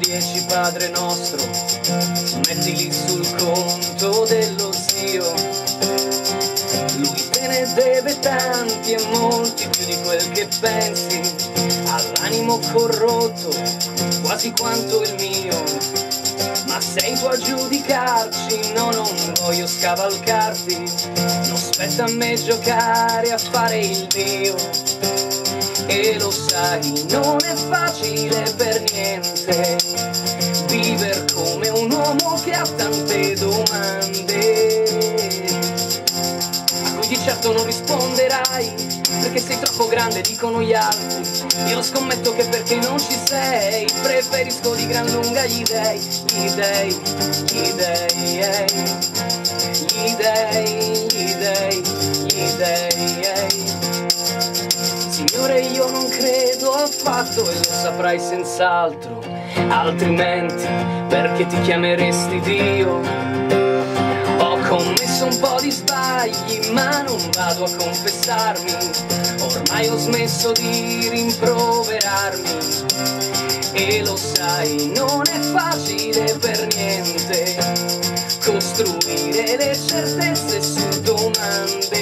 dieci Padre nostro, mettili sul conto dello zio. Lui te ne deve tanti e molti più di quel che pensi, all'animo corrotto, quasi quanto il mio. Ma sei tu a giudicarci, no non voglio scavalcarti, non spetta a me giocare a fare il Dio. E lo sai, non è facile per niente uomo che ha tante domande a cui di certo non risponderai perché sei troppo grande, dicono gli altri. Io scommetto che perché non ci sei, preferisco di gran lunga gli dei, gli dei, gli dei, eh. gli dei, gli dei, gli dei. eh. Signore, io non credo affatto e lo saprai senz'altro, altrimenti perché ti chiameresti Dio? Ho commesso un po' di sbagli, ma non vado a confessarmi. Ormai ho smesso di rimproverarmi. E lo sai, non è facile per niente costruire le certezze su domande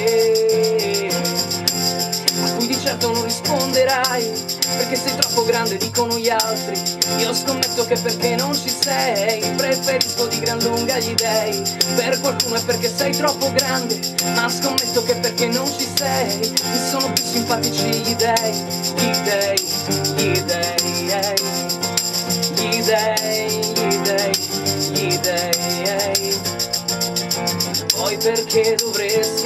certo non risponderai. Perché sei troppo grande dicono gli altri. Io scommetto che perché non ci sei preferisco di gran lunga gli dei per qualcuno è perché sei troppo grande ma scommetto che perché non ci sei mi sono più simpatici gli dei gli dei gli dei gli dei gli dei gli dei eh. poi perché dovresti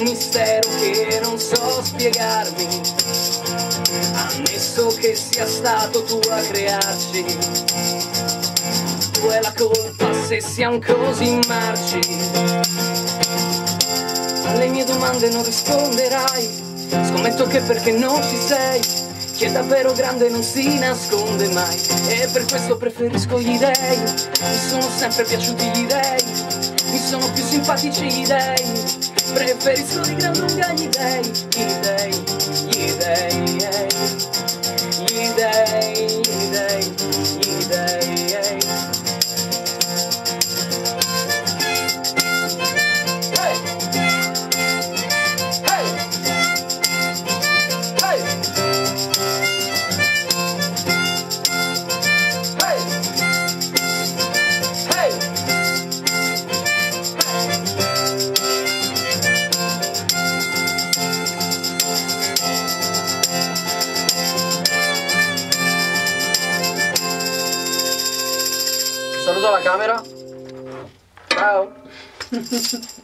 un mistero che non so spiegarmi, ammesso che sia stato tu a crearci. Tu è la colpa se siamo così marci. Alle mie domande non risponderai, scommetto che perché non ci sei. Chi è davvero grande non si nasconde mai E per questo preferisco gli dei Mi sono sempre piaciuti gli dei Mi sono più simpatici gli dei Preferisco di gran lunga gli dei, gli dei, Saludos a la cámara. Chao.